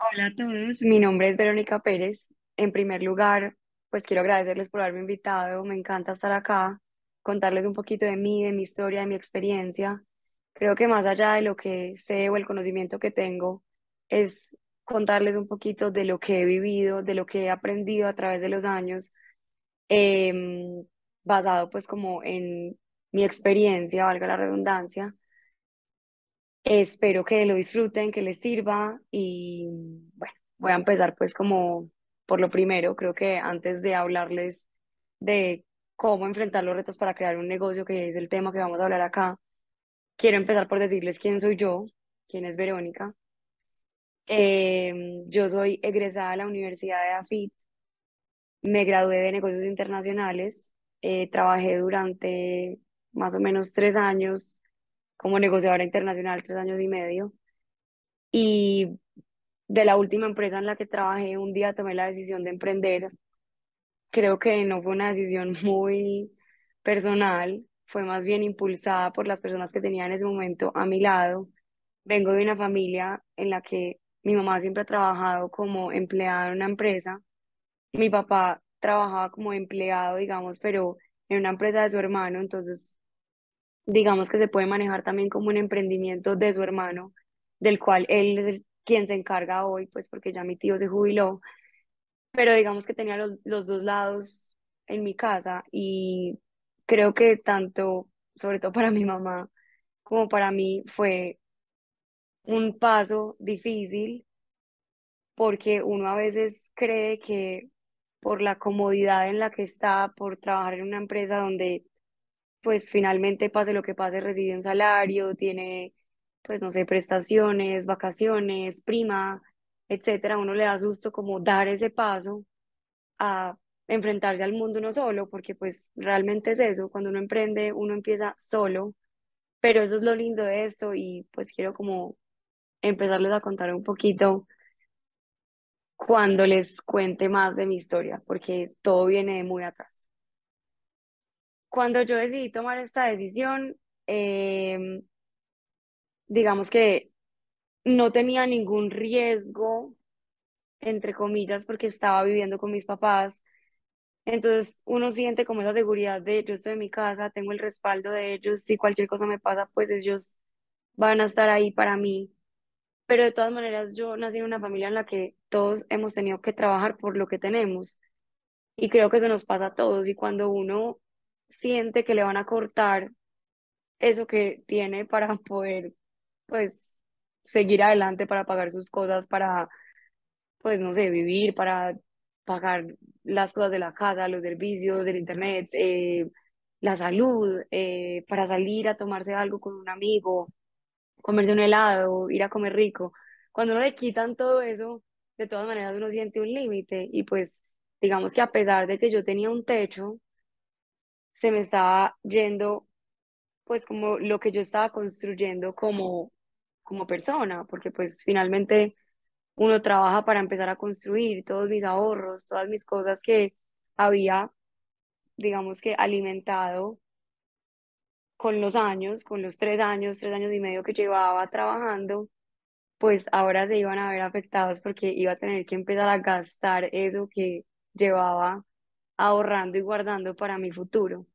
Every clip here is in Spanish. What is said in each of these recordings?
Hola a todos, mi nombre es Verónica Pérez. En primer lugar, pues quiero agradecerles por haberme invitado. Me encanta estar acá, contarles un poquito de mí, de mi historia, de mi experiencia. Creo que más allá de lo que sé o el conocimiento que tengo, es contarles un poquito de lo que he vivido, de lo que he aprendido a través de los años, em, basado pues como en mi experiencia, valga la redundancia. Espero que lo disfruten, que les sirva y bueno, voy a empezar pues como por lo primero, creo que antes de hablarles de cómo enfrentar los retos para crear un negocio, que es el tema que vamos a hablar acá, quiero empezar por decirles quién soy yo, quién es Verónica. Eh, yo soy egresada de la Universidad de AFIT, me gradué de negocios internacionales, eh, trabajé durante más o menos tres años como negociadora internacional, tres años y medio. Y de la última empresa en la que trabajé, un día tomé la decisión de emprender. Creo que no fue una decisión muy personal, fue más bien impulsada por las personas que tenía en ese momento a mi lado. Vengo de una familia en la que mi mamá siempre ha trabajado como empleada en una empresa. Mi papá trabajaba como empleado, digamos, pero en una empresa de su hermano, entonces digamos que se puede manejar también como un emprendimiento de su hermano, del cual él es quien se encarga hoy, pues porque ya mi tío se jubiló, pero digamos que tenía los, los dos lados en mi casa y creo que tanto, sobre todo para mi mamá, como para mí fue un paso difícil porque uno a veces cree que por la comodidad en la que está, por trabajar en una empresa donde pues finalmente pase lo que pase, recibe un salario, tiene, pues no sé, prestaciones, vacaciones, prima, etcétera. Uno le da susto como dar ese paso a enfrentarse al mundo uno solo, porque pues realmente es eso, cuando uno emprende, uno empieza solo, pero eso es lo lindo de esto y pues quiero como empezarles a contar un poquito cuando les cuente más de mi historia, porque todo viene de muy atrás. Cuando yo decidí tomar esta decisión, em, digamos que no tenía ningún riesgo, entre comillas, porque estaba viviendo con mis papás. Entonces uno siente como esa seguridad de yo estoy en mi casa, tengo el respaldo de ellos, si cualquier cosa me pasa, pues ellos van a estar ahí para mí. Pero de todas maneras, yo nací en una familia en la que todos hemos tenido que trabajar por lo que tenemos. Y creo que eso nos pasa a todos. Y cuando uno siente que le van a cortar eso que tiene para poder, pues, seguir adelante, para pagar sus cosas, para pues no sé, vivir para pagar las cosas de la casa, los servicios, del internet, eh, la salud, eh, para salir a tomarse algo con un amigo, comerse un helado, ir a comer rico. Cuando uno le quitan todo eso, de todas maneras uno siente un límite y pues digamos que a pesar de que yo tenía un techo, se me estaba yendo pues como lo que yo estaba construyendo como, como persona, porque pues finalmente uno trabaja para empezar a construir todos mis ahorros, todas mis cosas que había, digamos que alimentado con los años, con los tres años, tres años y medio que llevaba trabajando, pues ahora se iban a ver afectados porque iba a tener que empezar a gastar eso que llevaba ahorrando y guardando para mi futuro.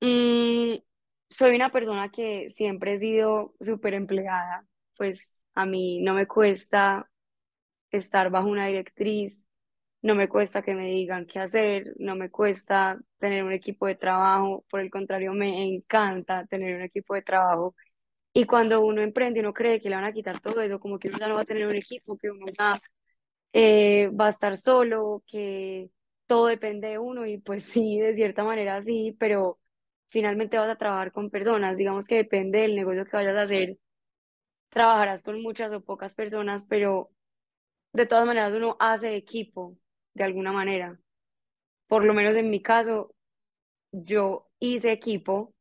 Mm, soy una persona que siempre he sido súper empleada, pues a mí no me cuesta estar bajo una directriz, no me cuesta que me digan qué hacer, no me cuesta tener un equipo de trabajo, por el contrario, me encanta tener un equipo de trabajo. Y cuando uno emprende, uno cree que le van a quitar todo eso, como que uno ya no va a tener un equipo, que uno ya eh, va a estar solo, que todo depende de uno y pues sí, de cierta manera sí, pero finalmente vas a trabajar con personas, digamos que depende del negocio que vayas a hacer, trabajarás con muchas o pocas personas, pero de todas maneras uno hace equipo de alguna manera. Por lo menos en mi caso, yo hice equipo.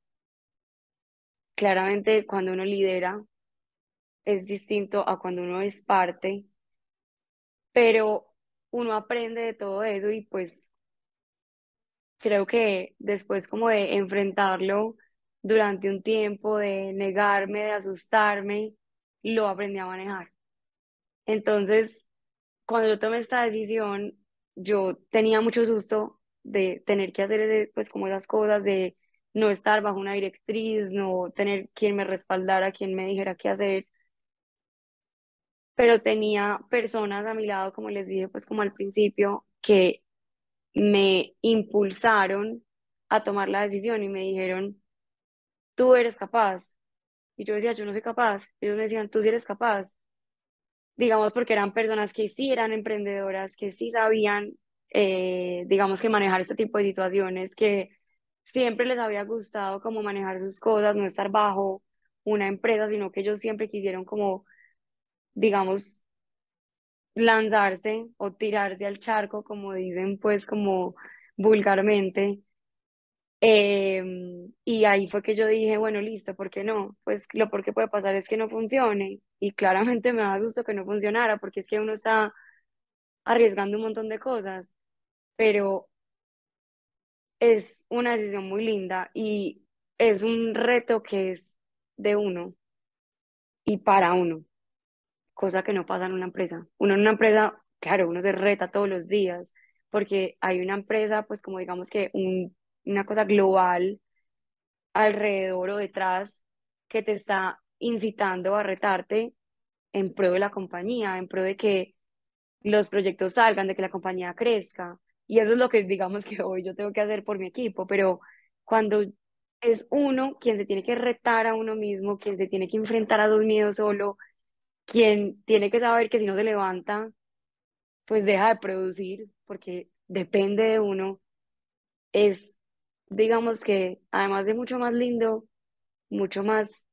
Claramente cuando uno lidera es distinto a cuando uno es parte, pero uno aprende de todo eso y pues creo que después como de enfrentarlo durante un tiempo, de negarme, de asustarme, lo aprendí a manejar. Entonces, cuando yo tomé esta decisión, yo tenía mucho susto de tener que hacer pues como esas cosas, de no estar bajo una directriz, no tener quien me respaldara, quien me dijera qué hacer, pero tenía personas a mi lado, como les dije, pues como al principio, que me impulsaron a tomar la decisión y me dijeron, tú eres capaz. Y yo decía, yo no soy capaz. Ellos me decían, tú sí eres capaz. Digamos, porque eran personas que sí eran emprendedoras, que sí sabían, eh, digamos, que manejar este tipo de situaciones, que siempre les había gustado como manejar sus cosas, no estar bajo una empresa, sino que ellos siempre quisieron como, digamos, lanzarse o tirarse al charco, como dicen, pues como vulgarmente. Em, y ahí fue que yo dije, bueno, listo, ¿por qué no? Pues lo por qué puede pasar es que no funcione. Y claramente me da susto que no funcionara, porque es que uno está arriesgando un montón de cosas, pero es una decisión muy linda y es un reto que es de uno y para uno, cosa que no pasa en una empresa. Uno en una empresa, claro, uno se reta todos los días, porque hay una empresa, pues como digamos que un, una cosa global alrededor o detrás que te está incitando a retarte en pro de la compañía, en pro de que los proyectos salgan, de que la compañía crezca. Y eso es lo que digamos que hoy yo tengo que hacer por mi equipo, pero cuando es uno quien se tiene que retar a uno mismo, quien se tiene que enfrentar a dos miedos solo, quien tiene que saber que si no se levanta, pues deja de producir, porque depende de uno, es, digamos que, además de mucho más lindo, mucho más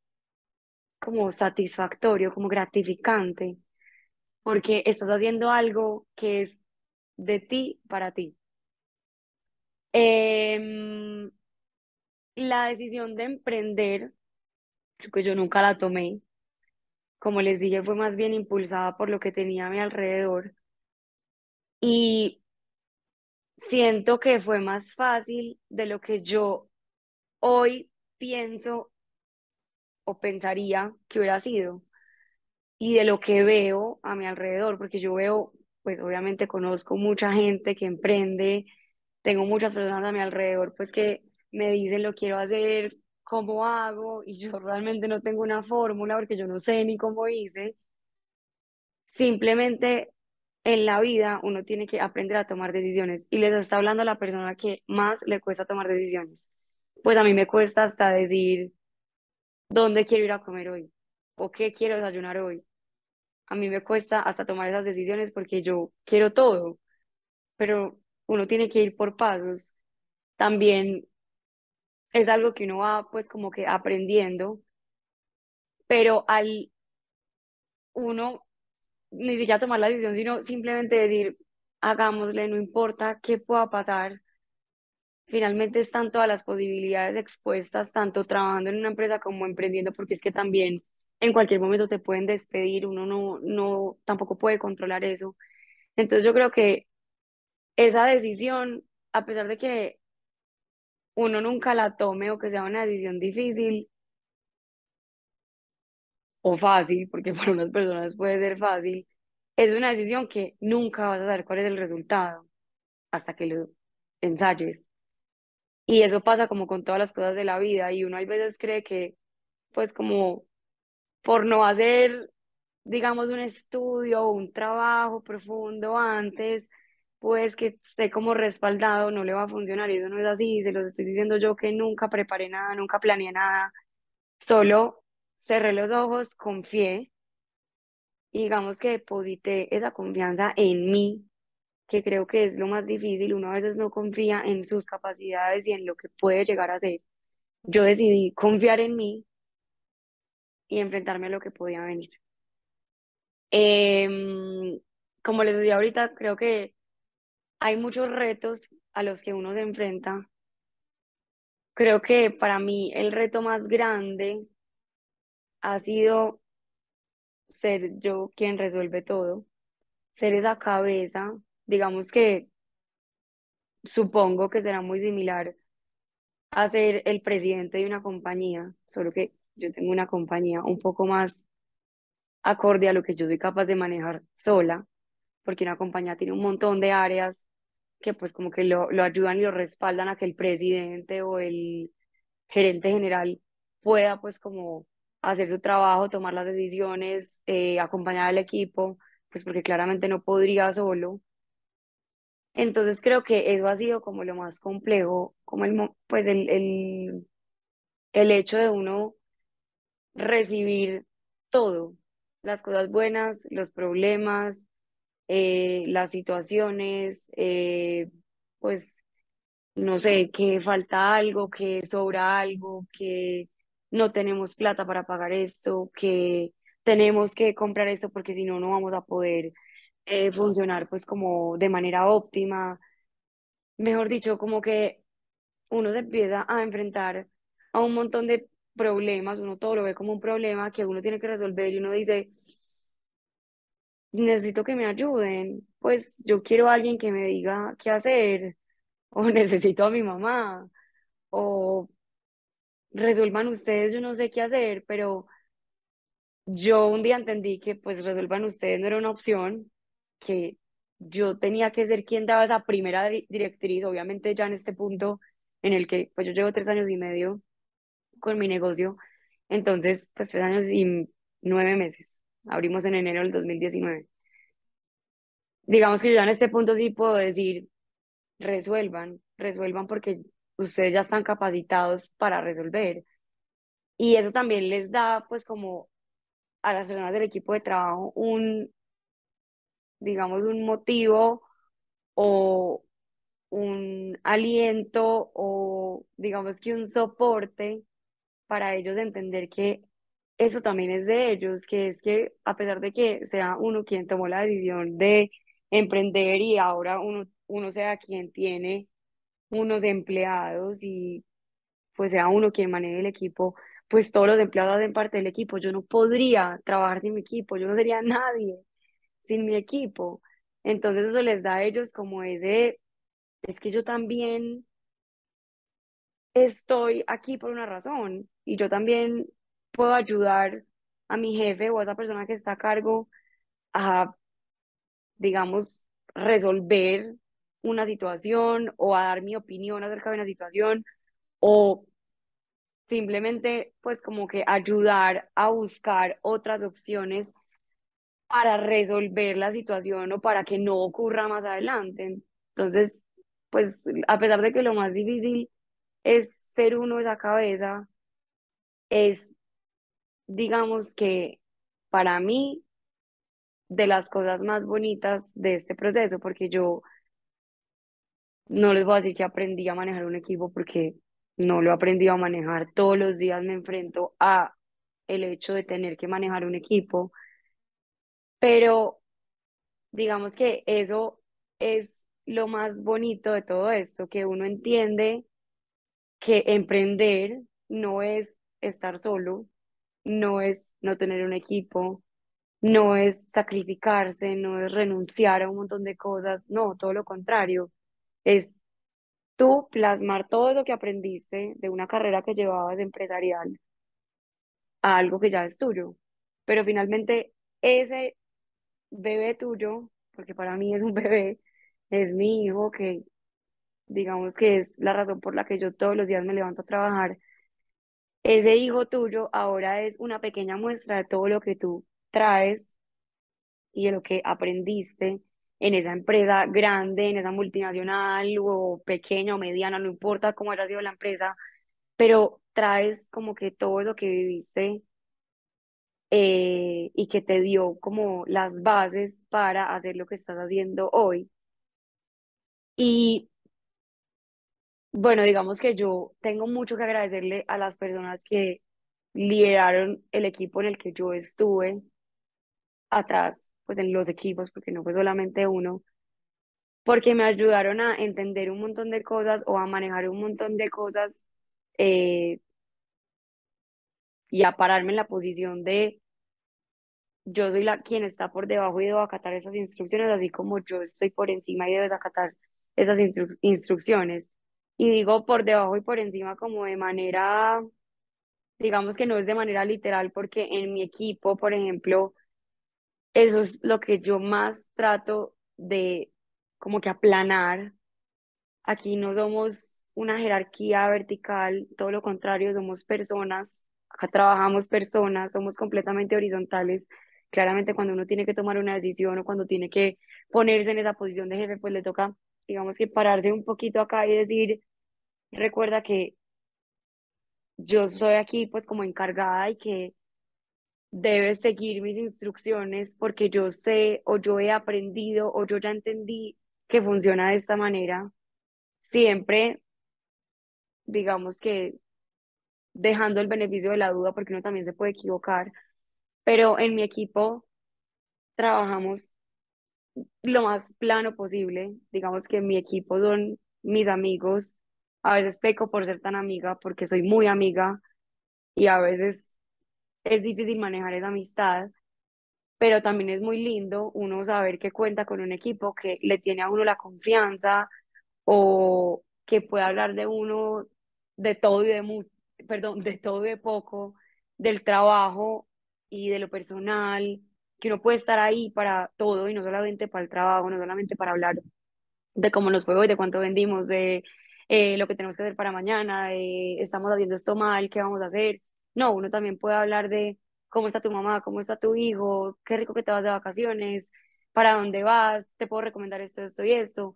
como satisfactorio, como gratificante, porque estás haciendo algo que es de ti para ti. Em, la decisión de emprender, que yo nunca la tomé. Como les dije, fue más bien impulsada por lo que tenía a mi alrededor. Y siento que fue más fácil de lo que yo hoy pienso o pensaría que hubiera sido. Y de lo que veo a mi alrededor, porque yo veo, pues obviamente conozco mucha gente que emprende, tengo muchas personas a mi alrededor, pues que me dicen lo quiero hacer, cómo hago, y yo realmente no tengo una fórmula porque yo no sé ni cómo hice. Simplemente en la vida uno tiene que aprender a tomar decisiones y les está hablando la persona que más le cuesta tomar decisiones. Pues a mí me cuesta hasta decir dónde quiero ir a comer hoy o qué quiero desayunar hoy. A mí me cuesta hasta tomar esas decisiones porque yo quiero todo, pero uno tiene que ir por pasos. También es algo que uno va pues como que aprendiendo, pero al uno ni siquiera tomar la decisión, sino simplemente decir, hagámosle, no importa qué pueda pasar, finalmente están todas las posibilidades expuestas, tanto trabajando en una empresa como emprendiendo, porque es que también en cualquier momento te pueden despedir, uno no, no, tampoco puede controlar eso. Entonces yo creo que esa decisión, a pesar de que uno nunca la tome o que sea una decisión difícil, o fácil, porque para unas personas puede ser fácil, es una decisión que nunca vas a saber cuál es el resultado hasta que lo ensayes. Y eso pasa como con todas las cosas de la vida y uno a veces cree que, pues como por no hacer, digamos, un estudio o un trabajo profundo antes, pues que esté como respaldado, no le va a funcionar y eso no es así, se los estoy diciendo yo que nunca preparé nada, nunca planeé nada, solo cerré los ojos, confié y digamos que deposité esa confianza en mí, que creo que es lo más difícil. Uno a veces no confía en sus capacidades y en lo que puede llegar a ser. Yo decidí confiar en mí y enfrentarme a lo que podía venir. Em, como les decía ahorita, creo que hay muchos retos a los que uno se enfrenta. Creo que para mí el reto más grande ha sido ser yo quien resuelve todo, ser esa cabeza, digamos que supongo que será muy similar a ser el presidente de una compañía, solo que yo tengo una compañía un poco más acorde a lo que yo soy capaz de manejar sola, porque una compañía tiene un montón de áreas que pues como que lo, lo ayudan y lo respaldan a que el presidente o el gerente general pueda pues como hacer su trabajo, tomar las decisiones, eh, acompañar al equipo, pues porque claramente no podría solo. Entonces creo que eso ha sido como lo más complejo, como el, pues el, el, el hecho de uno recibir todo, las cosas buenas, los problemas, eh, las situaciones, eh, pues no sé, que falta algo, que sobra algo, que no tenemos plata para pagar esto, que tenemos que comprar esto porque si no, no vamos a poder eh, funcionar pues como de manera óptima. Mejor dicho, como que uno se empieza a enfrentar a un montón de problemas, uno todo lo ve como un problema que uno tiene que resolver y uno dice, necesito que me ayuden, pues yo quiero a alguien que me diga qué hacer, o necesito a mi mamá, o resuelvan ustedes, yo no sé qué hacer, pero yo un día entendí que pues resuelvan ustedes no era una opción, que yo tenía que ser quien daba esa primera directriz, obviamente ya en este punto en el que pues yo llevo tres años y medio con mi negocio, entonces pues tres años y nueve meses, abrimos en enero del 2019. Digamos que ya en este punto sí puedo decir, resuelvan, resuelvan porque ustedes ya están capacitados para resolver. Y eso también les da pues como a las personas del equipo de trabajo un, digamos, un motivo o un aliento o digamos que un soporte para ellos entender que eso también es de ellos, que es que a pesar de que sea uno quien tomó la decisión de emprender y ahora uno, uno sea quien tiene unos empleados y pues sea uno quien maneje el equipo, pues todos los empleados hacen parte del equipo. Yo no podría trabajar sin mi equipo, yo no sería nadie sin mi equipo. Entonces eso les da a ellos como ese, es que yo también estoy aquí por una razón y yo también puedo ayudar a mi jefe o a esa persona que está a cargo a, digamos, resolver una situación o a dar mi opinión acerca de una situación o simplemente pues como que ayudar a buscar otras opciones para resolver la situación o para que no ocurra más adelante. Entonces, pues a pesar de que lo más difícil es ser uno esa cabeza, es, digamos que para mí, de las cosas más bonitas de este proceso, porque yo no les voy a decir que aprendí a manejar un equipo porque no lo he aprendido a manejar. Todos los días me enfrento a el hecho de tener que manejar un equipo, pero digamos que eso es lo más bonito de todo esto, que uno entiende que emprender no es estar solo, no es no tener un equipo, no es sacrificarse, no es renunciar a un montón de cosas, no, todo lo contrario, es tú plasmar todo eso que aprendiste de una carrera que llevabas empresarial a algo que ya es tuyo. Pero finalmente ese bebé tuyo, porque para mí es un bebé, es mi hijo que digamos que es la razón por la que yo todos los días me levanto a trabajar. Ese hijo tuyo ahora es una pequeña muestra de todo lo que tú traes y de lo que aprendiste en esa empresa grande, en esa multinacional o pequeña o mediana, no importa cómo haya sido la empresa, pero traes como que todo lo que viviste eh, y que te dio como las bases para hacer lo que estás haciendo hoy. Y bueno, digamos que yo tengo mucho que agradecerle a las personas que lideraron el equipo en el que yo estuve atrás, pues en los equipos, porque no fue solamente uno, porque me ayudaron a entender un montón de cosas o a manejar un montón de cosas eh, y a pararme en la posición de yo soy la quien está por debajo y debo acatar esas instrucciones, así como yo estoy por encima y debo acatar esas instrucciones. Y digo por debajo y por encima como de manera, digamos que no es de manera literal, porque en mi equipo, por ejemplo, eso es lo que yo más trato de como que aplanar. Aquí no somos una jerarquía vertical, todo lo contrario, somos personas, acá trabajamos personas, somos completamente horizontales. Claramente cuando uno tiene que tomar una decisión o cuando tiene que ponerse en esa posición de jefe, pues le toca, digamos que pararse un poquito acá y decir, recuerda que yo soy aquí pues como encargada y que debes seguir mis instrucciones porque yo sé o yo he aprendido o yo ya entendí que funciona de esta manera. Siempre, digamos que dejando el beneficio de la duda porque uno también se puede equivocar, pero en mi equipo trabajamos lo más plano posible. Digamos que mi equipo son mis amigos. A veces peco por ser tan amiga porque soy muy amiga y a veces es difícil manejar esa amistad, pero también es muy lindo uno saber que cuenta con un equipo que le tiene a uno la confianza o que puede hablar de uno de todo y de mucho, perdón, de todo y de poco, del trabajo y de lo personal, que uno puede estar ahí para todo y no solamente para el trabajo, no solamente para hablar de cómo nos fue hoy, de cuánto vendimos, de eh, lo que tenemos que hacer para mañana, de estamos haciendo esto mal, qué vamos a hacer. No, uno también puede hablar de cómo está tu mamá, cómo está tu hijo, qué rico que te vas de vacaciones, para dónde vas, te puedo recomendar esto, esto y esto.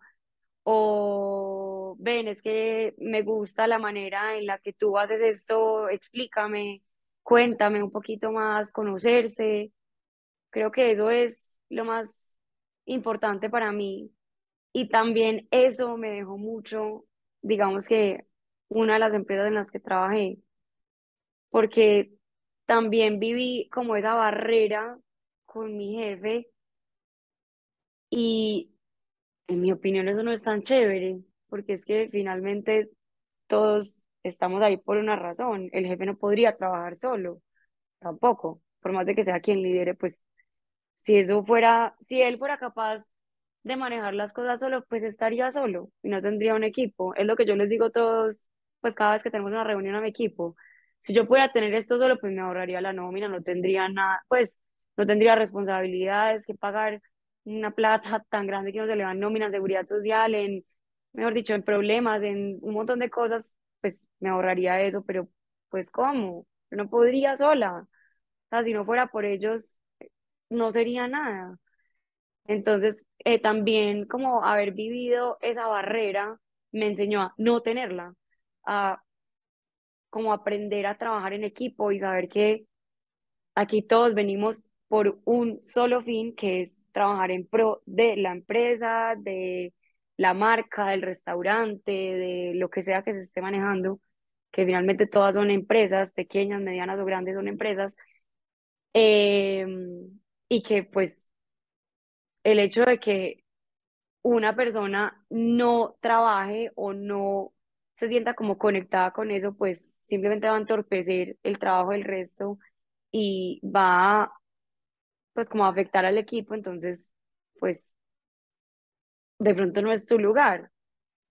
O ven, es que me gusta la manera en la que tú haces esto, explícame, cuéntame un poquito más, conocerse. Creo que eso es lo más importante para mí. Y también eso me dejó mucho, digamos que una de las empresas en las que trabajé, porque también viví como esa barrera con mi jefe y en mi opinión eso no es tan chévere, porque es que finalmente todos estamos ahí por una razón. El jefe no podría trabajar solo, tampoco, por más de que sea quien lidere, pues si eso fuera, si él fuera capaz de manejar las cosas solo, pues estaría solo y no tendría un equipo. Es lo que yo les digo a todos, pues cada vez que tenemos una reunión a mi equipo. Si yo pudiera tener esto solo, pues me ahorraría la nómina, no tendría nada, pues no tendría responsabilidades que pagar una plata tan grande que no se le dan nómina, en seguridad social, en, mejor dicho, en problemas, en un montón de cosas, pues me ahorraría eso, pero pues ¿cómo? Yo no podría sola. O sea, si no fuera por ellos, no sería nada. Entonces, eh, también como haber vivido esa barrera me enseñó a no tenerla, a como aprender a trabajar en equipo y saber que aquí todos venimos por un solo fin, que es trabajar en pro de la empresa, de la marca, del restaurante, de lo que sea que se esté manejando, que finalmente todas son empresas, pequeñas, medianas o grandes son empresas, eh, y que pues el hecho de que una persona no trabaje o no se sienta como conectada con eso, pues simplemente va a entorpecer el trabajo del resto y va a, pues como a afectar al equipo, entonces pues de pronto no es tu lugar.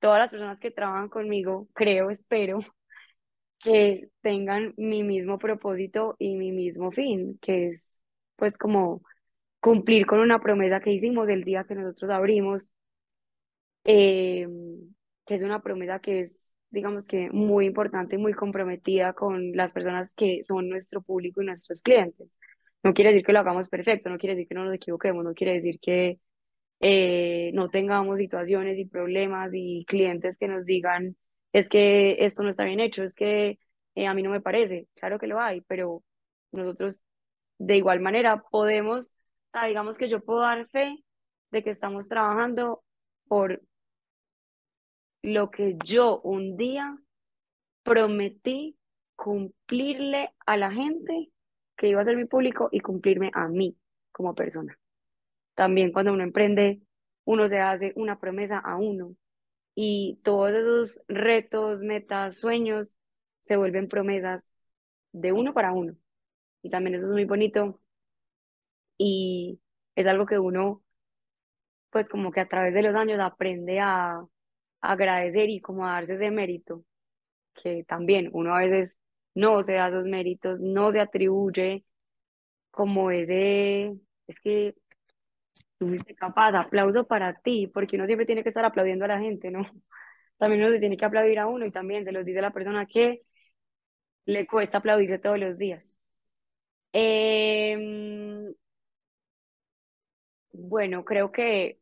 Todas las personas que trabajan conmigo, creo, espero que tengan mi mismo propósito y mi mismo fin, que es pues como cumplir con una promesa que hicimos el día que nosotros abrimos, eh, que es una promesa que es, digamos que, muy importante y muy comprometida con las personas que son nuestro público y nuestros clientes. No quiere decir que lo hagamos perfecto, no quiere decir que no nos equivoquemos, no quiere decir que eh, no tengamos situaciones y problemas y clientes que nos digan, es que esto no está bien hecho, es que eh, a mí no me parece. Claro que lo hay, pero nosotros de igual manera podemos sea, digamos que yo puedo dar fe de que estamos trabajando por lo que yo un día prometí cumplirle a la gente que iba a ser mi público y cumplirme a mí como persona. También cuando uno emprende, uno se hace una promesa a uno y todos esos retos, metas, sueños se vuelven promesas de uno para uno. Y también eso es muy bonito y es algo que uno, pues como que a través de los años aprende a, agradecer y como a darse ese mérito, que también uno a veces no se da esos méritos, no se atribuye como ese, es que tú fuiste capaz, aplauso para ti, porque uno siempre tiene que estar aplaudiendo a la gente, ¿no? También uno se tiene que aplaudir a uno y también se los dice a la persona que le cuesta aplaudirse todos los días. Em, bueno, creo que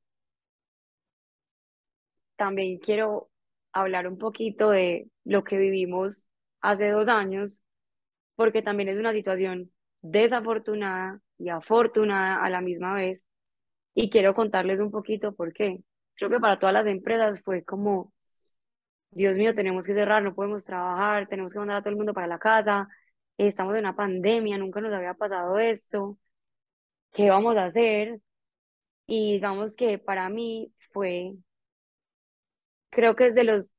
también quiero hablar un poquito de lo que vivimos hace dos años, porque también es una situación desafortunada y afortunada a la misma vez. Y quiero contarles un poquito por qué. Creo que para todas las empresas fue como, Dios mío, tenemos que cerrar, no podemos trabajar, tenemos que mandar a todo el mundo para la casa, estamos en una pandemia, nunca nos había pasado esto, ¿qué vamos a hacer? Y digamos que para mí fue, creo que es de los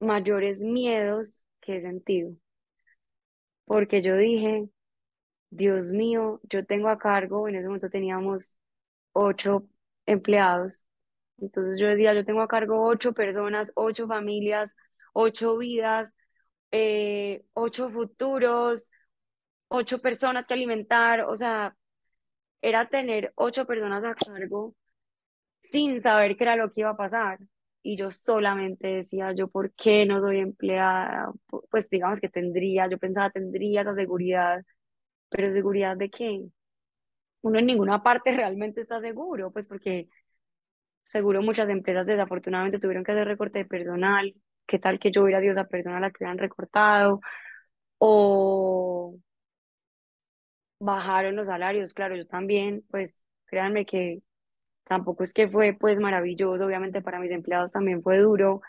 mayores miedos que he sentido, porque yo dije, Dios mío, yo tengo a cargo, en ese momento teníamos ocho empleados, entonces yo decía, yo tengo a cargo ocho personas, ocho familias, ocho vidas, eh, ocho futuros, ocho personas que alimentar, o sea, era tener ocho personas a cargo sin saber qué era lo que iba a pasar. Y yo solamente decía, yo, ¿por qué no soy empleada? Pues digamos que tendría, yo pensaba, tendría esa seguridad, pero ¿seguridad de qué? Uno en ninguna parte realmente está seguro, pues porque seguro muchas empresas desafortunadamente tuvieron que hacer recorte de personal, qué tal que yo hubiera sido esa persona a la que hubieran recortado, o bajaron los salarios, claro, yo también, pues créanme que tampoco es que fue pues maravilloso, obviamente para mis empleados también fue duro,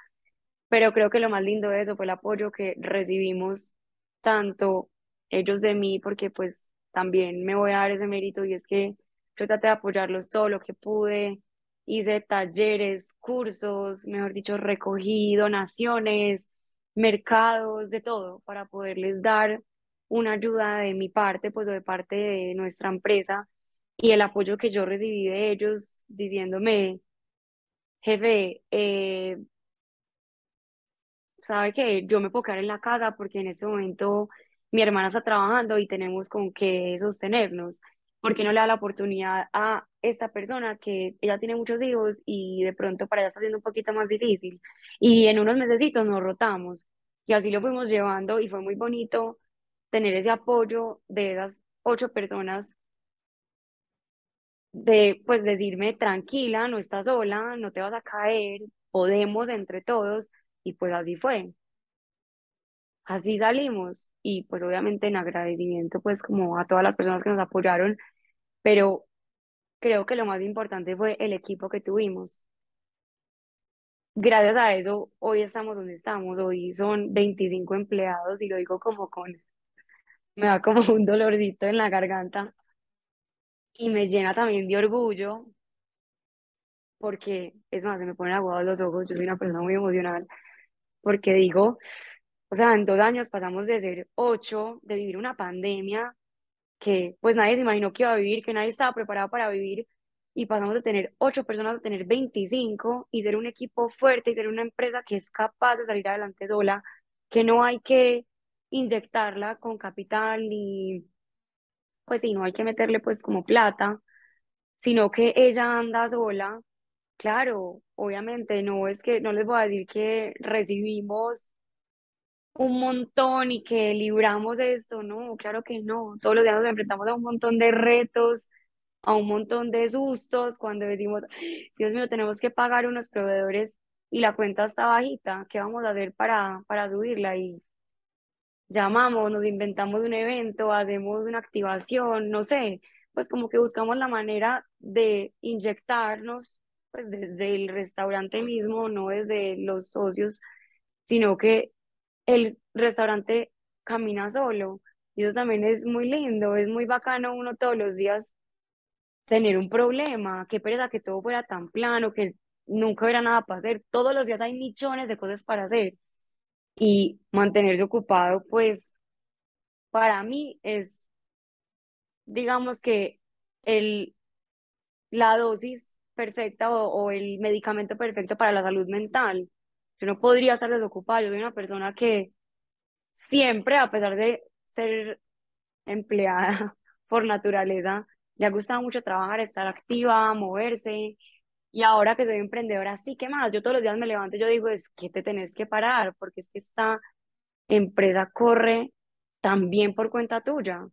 pero creo que lo más lindo de eso fue el apoyo que recibimos tanto ellos de mí, porque pues también me voy a dar ese mérito y es que yo traté de apoyarlos todo lo que pude, hice talleres, cursos, mejor dicho, recogí donaciones, mercados, de todo, para poderles dar una ayuda de mi parte, pues o de parte de nuestra empresa y el apoyo que yo recibí de ellos diciéndome, jefe, eh, sabe que yo me puedo quedar en la casa porque en este momento mi hermana está trabajando y tenemos con qué sostenernos. ¿Por qué no le da la oportunidad a esta persona que ella tiene muchos hijos y de pronto para ella está siendo un poquito más difícil? Y en unos mesecitos nos rotamos y así lo fuimos llevando y fue muy bonito tener ese apoyo de esas ocho personas de pues decirme tranquila, no estás sola, no te vas a caer, podemos entre todos y pues así fue. Así salimos y pues obviamente en agradecimiento pues como a todas las personas que nos apoyaron, pero creo que lo más importante fue el equipo que tuvimos. Gracias a eso hoy estamos donde estamos, hoy son 25 empleados y lo digo como con, me da como un dolorcito en la garganta y me llena también de orgullo porque es más, se me ponen aguados los ojos, yo soy una persona muy emocional porque digo, o sea, en dos años pasamos de ser ocho, de vivir una pandemia que pues nadie se imaginó que iba a vivir, que nadie estaba preparado para vivir, y pasamos de tener ocho personas a tener 25 y ser un equipo fuerte y ser una empresa que es capaz de salir adelante sola, que no hay que inyectarla con capital ni, pues sí, no hay que meterle pues como plata, sino que ella anda sola. Claro, obviamente no es que, no les voy a decir que recibimos un montón y que libramos esto, no, claro que no. Todos los días nos enfrentamos a un montón de retos, a un montón de sustos cuando decimos, Dios mío, tenemos que pagar unos proveedores y la cuenta está bajita, ¿qué vamos a hacer para, para subirla? Y llamamos, nos inventamos un evento, hacemos una activación, no sé, pues como que buscamos la manera de inyectarnos, pues desde el restaurante mismo, no desde los socios, sino que el restaurante camina solo. Y eso también es muy lindo, es muy bacano uno todos los días tener un problema, qué pereza que todo fuera tan plano, que nunca hubiera nada para hacer. Todos los días hay millones de cosas para hacer. Y mantenerse ocupado, pues, para mí es, digamos que el, la dosis perfecta o, el medicamento perfecto para la salud mental. Yo no podría estar desocupada. Yo soy una persona que siempre, a pesar de ser empleada por naturaleza, le ha gustado mucho trabajar, estar activa, moverse. Y ahora que soy emprendedora, sí, ¿qué más? Yo todos los días me levanto y yo digo, es que te tenés que parar, porque es que esta empresa corre también por cuenta tuya.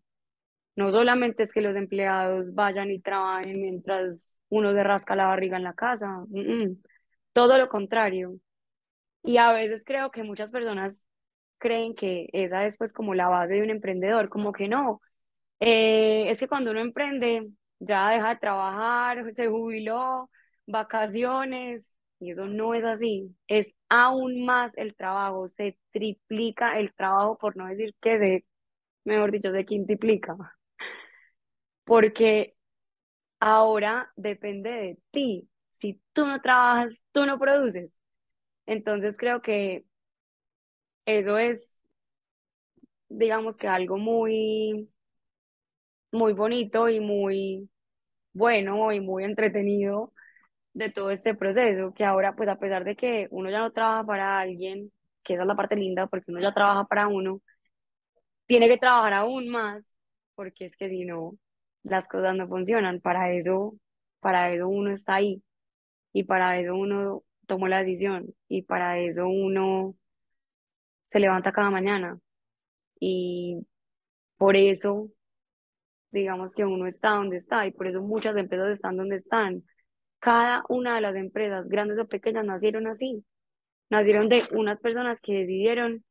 No solamente es que los empleados vayan y trabajen mientras uno se rasca la barriga en la casa, todo lo contrario. Y a veces creo que muchas personas creen que esa es pues como la base de un emprendedor, como que no. Eh, es que cuando uno emprende, ya deja de trabajar, se jubiló, vacaciones, y eso no es así. Es aún más el trabajo, se triplica el trabajo, por no decir que de, mejor dicho, se quintuplica. Porque ahora depende de ti. Si tú no trabajas, tú no produces. Entonces creo que eso es, digamos que algo muy, muy bonito y muy bueno y muy entretenido de todo este proceso, que ahora pues a pesar de que uno ya no trabaja para alguien, que esa es la parte linda, porque uno ya trabaja para uno, tiene que trabajar aún más, porque es que si no, las cosas no funcionan. Para eso, para eso uno está ahí y para eso uno tomó la decisión y para eso uno se levanta cada mañana y por eso digamos que uno está donde está y por eso muchas empresas están donde están. Cada una de las empresas, grandes o pequeñas, nacieron así. Nacieron de unas personas que decidieron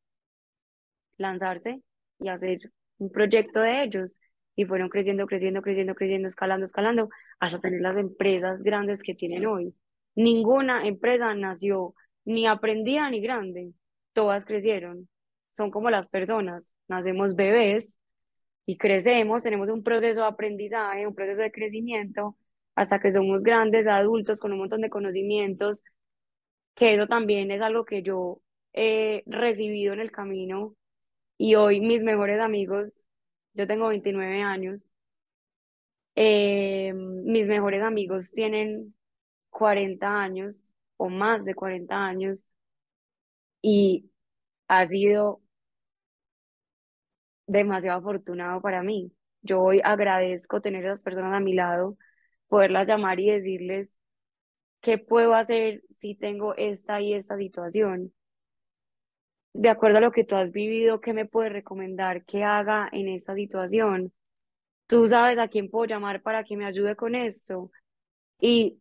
lanzarse y hacer un proyecto de ellos y fueron creciendo, creciendo, creciendo, creciendo, escalando, escalando, hasta tener las empresas grandes que tienen hoy. Ninguna empresa nació ni aprendida ni grande, todas crecieron. Son como las personas, nacemos bebés y crecemos, tenemos un proceso de aprendizaje, un proceso de crecimiento, hasta que somos grandes adultos con un montón de conocimientos, que eso también es algo que yo he recibido en el camino y hoy mis mejores amigos, yo tengo 29 años, eh, mis mejores amigos tienen 40 años o más de 40 años y ha sido demasiado afortunado para mí. Yo hoy agradezco tener esas personas a mi lado, poderlas llamar y decirles qué puedo hacer si tengo esta y esta situación. De acuerdo a lo que tú has vivido, ¿qué me puedes recomendar que haga en esta situación? Tú sabes a quién puedo llamar para que me ayude con esto. Y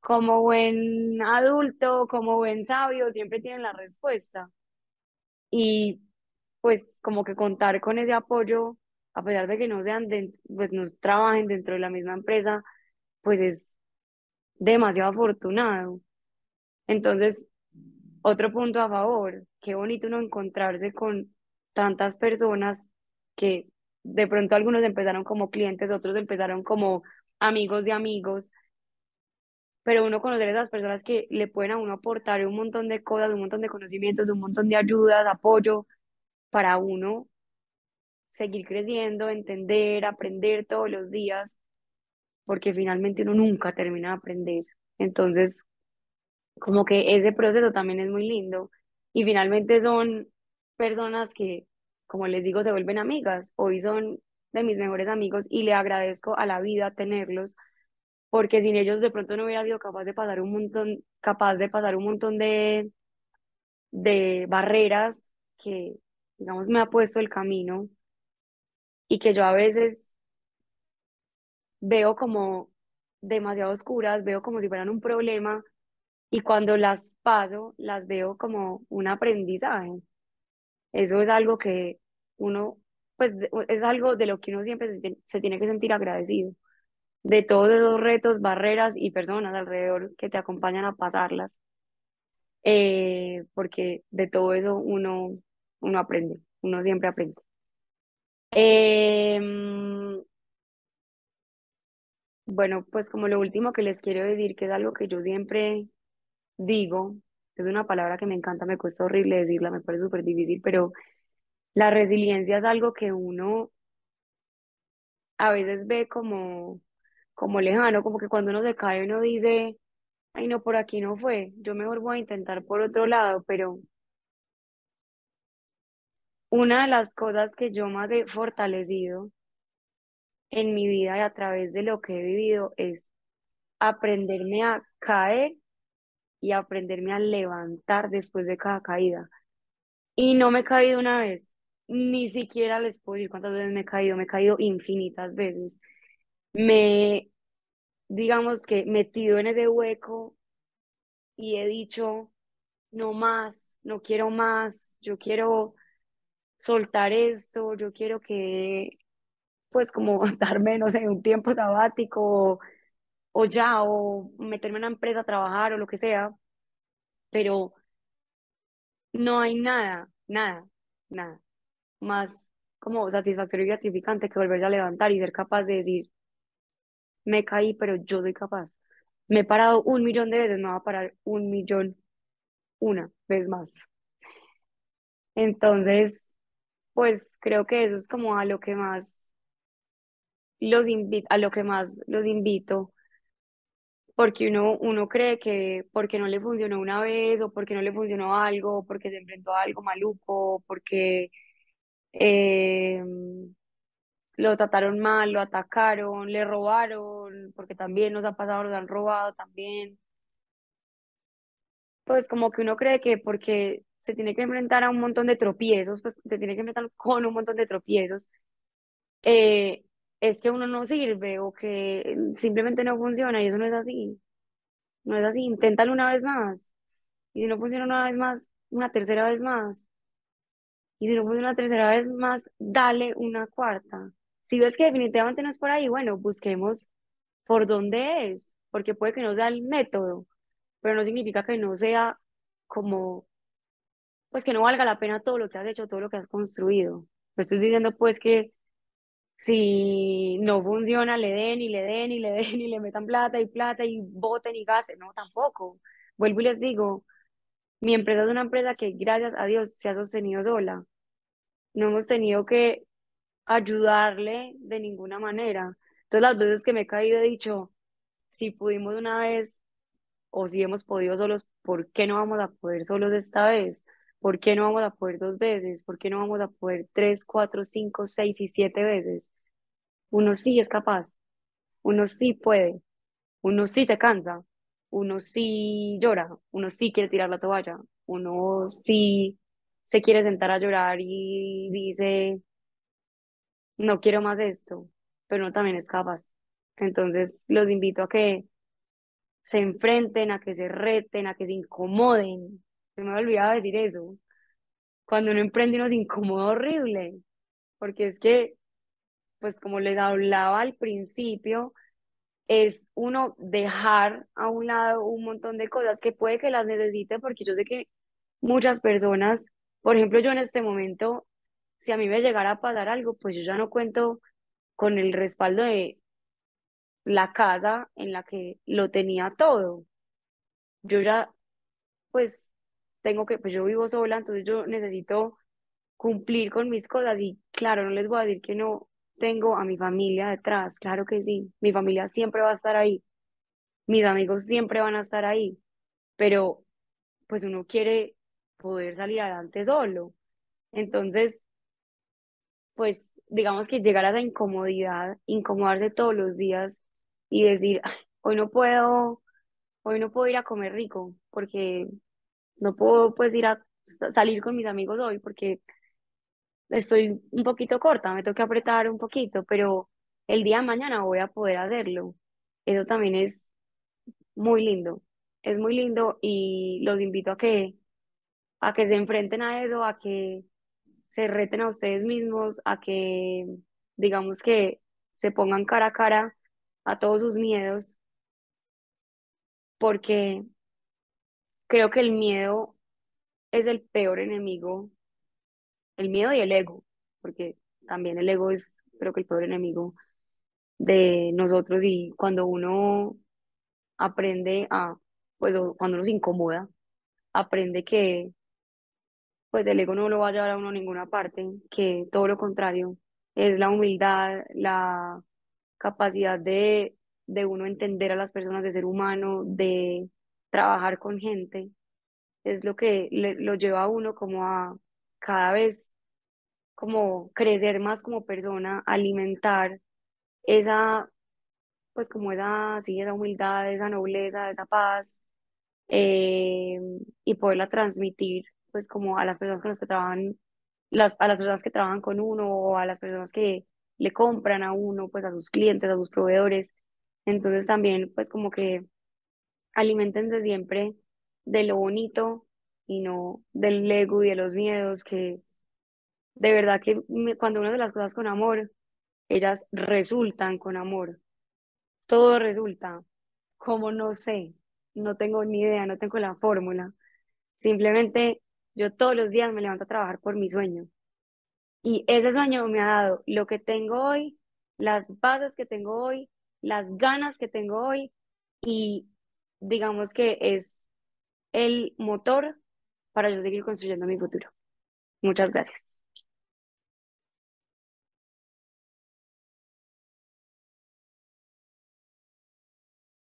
como buen adulto, como buen sabio, siempre tienen la respuesta. Y pues como que contar con ese apoyo, a pesar de que no sean, pues no trabajen dentro de la misma empresa, pues es demasiado afortunado. Entonces, otro punto a favor, qué bonito no encontrarse con tantas personas que de pronto algunos empezaron como clientes, otros empezaron como amigos de amigos, pero uno conocer a esas personas que le pueden a uno aportar un montón de cosas, un montón de conocimientos, un montón de ayudas, apoyo para uno seguir creciendo, entender, aprender todos los días, porque finalmente uno nunca termina de aprender. Entonces, como que ese proceso también es muy lindo y finalmente son personas que, como les digo, se vuelven amigas. Hoy son de mis mejores amigos y le agradezco a la vida tenerlos porque sin ellos de pronto no hubiera sido capaz de pasar un montón, capaz de pasar un montón de, de barreras que, digamos, me ha puesto el camino y que yo a veces veo como demasiado oscuras, veo como si fueran un problema y cuando las paso, las veo como un aprendizaje. Eso es algo que uno, pues es algo de lo que uno siempre se tiene que sentir agradecido de todos esos retos, barreras y personas alrededor que te acompañan a pasarlas, eh, porque de todo eso uno, uno aprende, uno siempre aprende. Em, bueno, pues como lo último que les quiero decir, que es algo que yo siempre digo, es una palabra que me encanta, me cuesta horrible decirla, me parece súper difícil, pero la resiliencia es algo que uno a veces ve como como lejano, como que cuando uno se cae uno dice, ay no, por aquí no fue, yo mejor voy a intentar por otro lado, pero una de las cosas que yo más he fortalecido en mi vida y a través de lo que he vivido es aprenderme a caer y aprenderme a levantar después de cada caída. Y no me he caído una vez, ni siquiera les puedo decir cuántas veces me he caído, me he caído infinitas veces. Me, digamos que, metido en ese hueco y he dicho, no más, no quiero más, yo quiero soltar esto, yo quiero que, pues como darme, no sé, un tiempo sabático o, ya, o meterme en una empresa a trabajar o lo que sea, pero no hay nada, nada, nada más como satisfactorio y gratificante que volverse a levantar y ser capaz de decir, me caí, pero yo soy capaz. Me he parado un millón de veces, me voy a parar un millón una vez más. Entonces, pues creo que eso es como a lo que más los invito, a lo que más los invito, porque uno, uno cree que porque no le funcionó una vez, o porque no le funcionó algo, porque se enfrentó a algo maluco, porque eh, lo trataron mal, lo atacaron, le robaron, porque también nos ha pasado, nos han robado también. Pues como que uno cree que porque se tiene que enfrentar a un montón de tropiezos, pues se tiene que enfrentar con un montón de tropiezos, eh, es que uno no sirve o que simplemente no funciona y eso no es así. No es así, inténtalo una vez más. Y si no funciona una vez más, una tercera vez más. Y si no funciona una tercera vez más, dale una cuarta. Si ves que definitivamente no es por ahí, bueno, busquemos por dónde es, porque puede que no sea el método, pero no significa que no sea como, pues que no valga la pena todo lo que has hecho, todo lo que has construido. Pues estoy diciendo pues que si no funciona, le den y le den y le den y le metan plata y plata y voten y gasten, no, tampoco. Vuelvo y les digo, mi empresa es una empresa que gracias a Dios se ha sostenido sola. No hemos tenido que ayudarle de ninguna manera. Entonces las veces que me he caído he dicho, si pudimos una vez o si hemos podido solos, ¿por qué no vamos a poder solos esta vez? ¿Por qué no vamos a poder dos veces? ¿Por qué no vamos a poder tres, cuatro, cinco, seis y siete veces? Uno sí es capaz, uno sí puede, uno sí se cansa, uno sí llora, uno sí quiere tirar la toalla, uno sí se quiere sentar a llorar y dice, no quiero más esto, pero uno también es capaz. Entonces los invito a que se enfrenten, a que se reten, a que se incomoden. Se me ha olvidado decir eso. Cuando uno emprende uno se incomoda horrible, porque es que, pues como les hablaba al principio, es uno dejar a un lado un montón de cosas que puede que las necesite, porque yo sé que muchas personas, por ejemplo, yo en este momento, si a mí me llegara a pasar algo, pues yo ya no cuento con el respaldo de la casa en la que lo tenía todo. Yo ya, pues, tengo que, pues yo vivo sola, entonces yo necesito cumplir con mis cosas y claro, no les voy a decir que no tengo a mi familia detrás, claro que sí, mi familia siempre va a estar ahí, mis amigos siempre van a estar ahí, pero pues uno quiere poder salir adelante solo. Entonces, pues digamos que llegar a esa incomodidad, incomodarse todos los días y decir, hoy no puedo, hoy no puedo ir a comer rico porque no puedo pues ir a salir con mis amigos hoy porque estoy un poquito corta, me tengo que apretar un poquito, pero el día de mañana voy a poder hacerlo. Eso también es muy lindo, es muy lindo y los invito a que, a que se enfrenten a eso, a que se reten a ustedes mismos, a que digamos que se pongan cara a cara a todos sus miedos, porque creo que el miedo es el peor enemigo, el miedo y el ego, porque también el ego es creo que el peor enemigo de nosotros y cuando uno aprende a, pues cuando uno se incomoda, aprende que pues el ego no lo va a llevar a uno a ninguna parte, que todo lo contrario, es la humildad, la capacidad de, de uno entender a las personas, de ser humano, de trabajar con gente, es lo que lo lleva a uno como a cada vez como crecer más como persona, alimentar esa, pues como esa, sí, esa humildad, esa nobleza, esa paz, eh, y poderla transmitir, pues como a las personas con las que trabajan, las, a las personas que trabajan con uno o a las personas que le compran a uno, pues a sus clientes, a sus proveedores. Entonces también, pues como que alimentense siempre de lo bonito y no del ego y de los miedos, que de verdad que cuando uno hace las cosas con amor, ellas resultan con amor. Todo resulta, como no sé, no tengo ni idea, no tengo la fórmula. Simplemente yo todos los días me levanto a trabajar por mi sueño. Y ese sueño me ha dado lo que tengo hoy, las bases que tengo hoy, las ganas que tengo hoy y digamos que es el motor para yo seguir construyendo mi futuro. Muchas gracias.